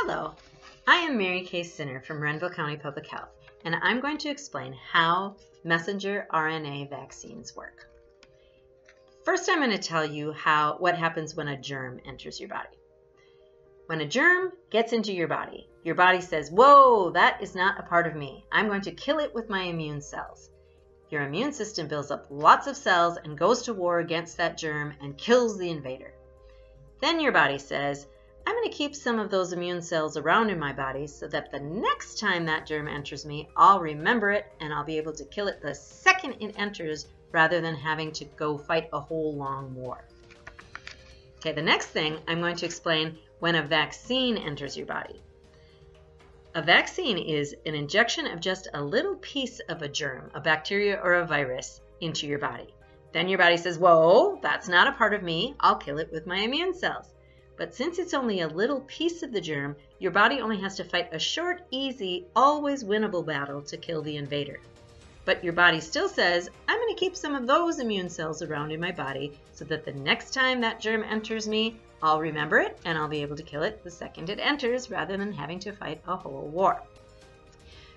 Hello, I am Mary Kay Sinner from Renville County Public Health, and I'm going to explain how messenger RNA vaccines work. First, I'm going to tell you how what happens when a germ enters your body. When a germ gets into your body, your body says, Whoa, that is not a part of me. I'm going to kill it with my immune cells. Your immune system builds up lots of cells and goes to war against that germ and kills the invader. Then your body says, I'm going to keep some of those immune cells around in my body so that the next time that germ enters me, I'll remember it and I'll be able to kill it the second it enters rather than having to go fight a whole long war. Okay, the next thing I'm going to explain when a vaccine enters your body. A vaccine is an injection of just a little piece of a germ, a bacteria or a virus, into your body. Then your body says, Whoa, that's not a part of me. I'll kill it with my immune cells. But since it's only a little piece of the germ, your body only has to fight a short, easy, always winnable battle to kill the invader. But your body still says, I'm going to keep some of those immune cells around in my body so that the next time that germ enters me, I'll remember it and I'll be able to kill it the second it enters rather than having to fight a whole war.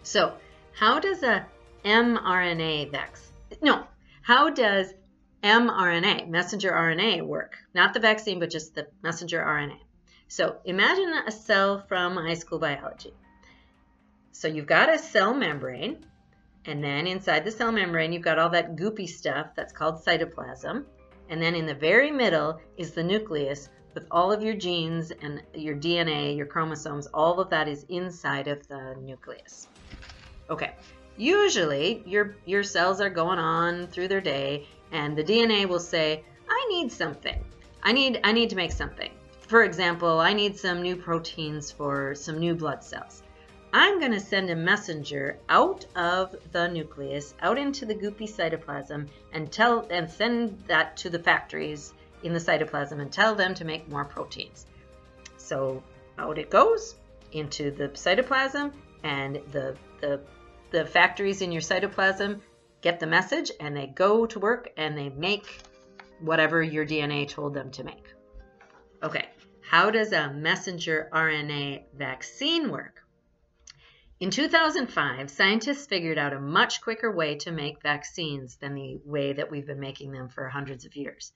So, how does a mRNA vaccine, no, how does mRNA, messenger RNA, work. Not the vaccine, but just the messenger RNA. So imagine a cell from high school biology. So you've got a cell membrane, and then inside the cell membrane, you've got all that goopy stuff that's called cytoplasm. And then in the very middle is the nucleus with all of your genes and your DNA, your chromosomes, all of that is inside of the nucleus. Okay, usually your, your cells are going on through their day and the DNA will say, I need something. I need, I need to make something. For example, I need some new proteins for some new blood cells. I'm going to send a messenger out of the nucleus, out into the goopy cytoplasm, and tell and send that to the factories in the cytoplasm and tell them to make more proteins. So out it goes into the cytoplasm, and the the the factories in your cytoplasm get the message and they go to work and they make whatever your DNA told them to make. Okay, how does a messenger RNA vaccine work? In 2005, scientists figured out a much quicker way to make vaccines than the way that we've been making them for hundreds of years.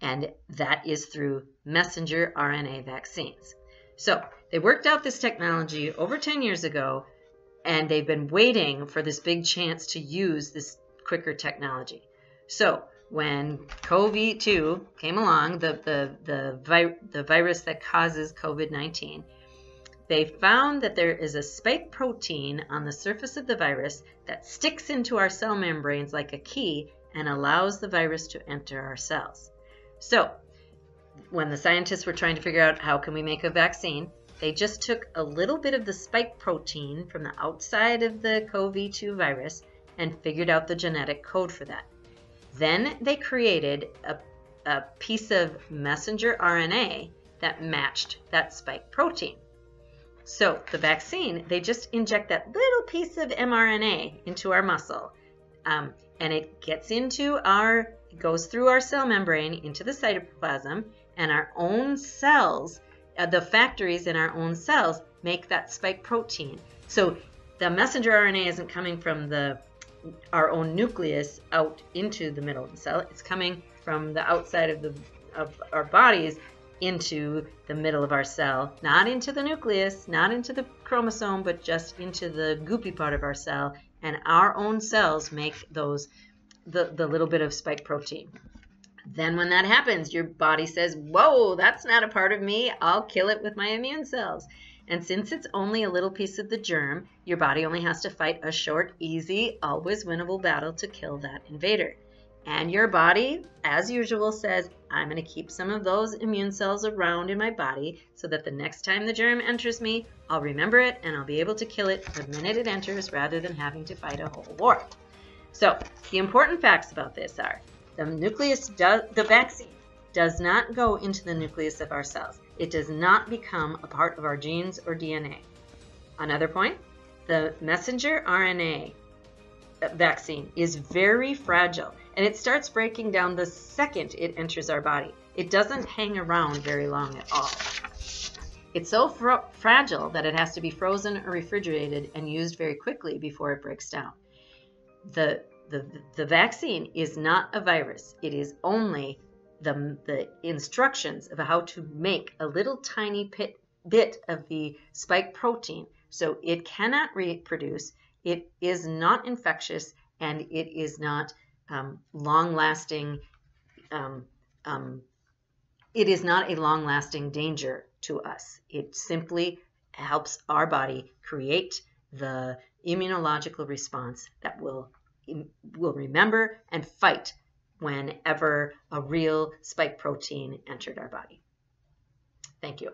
And that is through messenger RNA vaccines. So they worked out this technology over 10 years ago and they've been waiting for this big chance to use this quicker technology. So when CoV-2 came along, the, the, the, vi the virus that causes COVID-19, they found that there is a spike protein on the surface of the virus that sticks into our cell membranes like a key and allows the virus to enter our cells. So when the scientists were trying to figure out how can we make a vaccine, they just took a little bit of the spike protein from the outside of the CoV-2 virus and figured out the genetic code for that. Then they created a, a piece of messenger RNA that matched that spike protein. So the vaccine, they just inject that little piece of mRNA into our muscle, um, and it gets into our, goes through our cell membrane into the cytoplasm, and our own cells Uh, the factories in our own cells make that spike protein. So the messenger RNA isn't coming from the our own nucleus out into the middle of the cell. It's coming from the outside of the of our bodies into the middle of our cell, not into the nucleus, not into the chromosome, but just into the goopy part of our cell. And our own cells make those the, the little bit of spike protein. Then when that happens, your body says, whoa, that's not a part of me. I'll kill it with my immune cells. And since it's only a little piece of the germ, your body only has to fight a short, easy, always winnable battle to kill that invader. And your body, as usual, says, I'm going to keep some of those immune cells around in my body so that the next time the germ enters me, I'll remember it and I'll be able to kill it the minute it enters rather than having to fight a whole war. So, the important facts about this are the nucleus does, the vaccine does not go into the nucleus of our cells. It does not become a part of our genes or DNA. Another point, the messenger RNA vaccine is very fragile and it starts breaking down the second it enters our body. It doesn't hang around very long at all. It's so fr fragile that it has to be frozen or refrigerated and used very quickly before it breaks down. The, the, the vaccine is not a virus. It is only the, the instructions of how to make a little tiny pit, bit of the spike protein so it cannot reproduce, it is not infectious, and it is not um, long lasting. Um, um, it is not a long lasting danger to us. It simply helps our body create the immunological response that will will remember and fight whenever a real spike protein entered our body. Thank you.